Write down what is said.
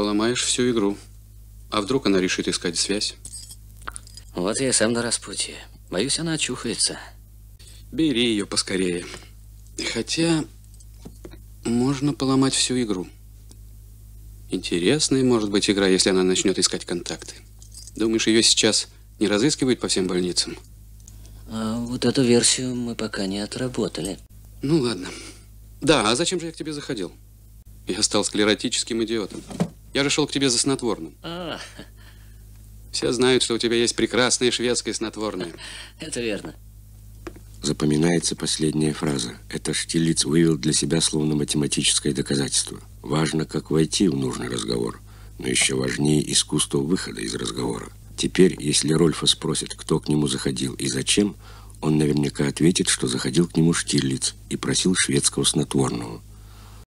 поломаешь всю игру. А вдруг она решит искать связь? Вот я сам на распутье. Боюсь, она очухается. Бери ее поскорее. Хотя можно поломать всю игру. Интересная может быть игра, если она начнет искать контакты. Думаешь, ее сейчас не разыскивают по всем больницам? А вот эту версию мы пока не отработали. Ну ладно. Да, а зачем же я к тебе заходил? Я стал склеротическим идиотом. Я же шел к тебе за снотворным. А, Все знают, что у тебя есть прекрасное шведское снотворное. это верно. Запоминается последняя фраза. Это Штирлиц вывел для себя словно математическое доказательство. Важно, как войти в нужный разговор, но еще важнее искусство выхода из разговора. Теперь, если Рольфа спросит, кто к нему заходил и зачем, он наверняка ответит, что заходил к нему Штирлиц и просил шведского снотворного.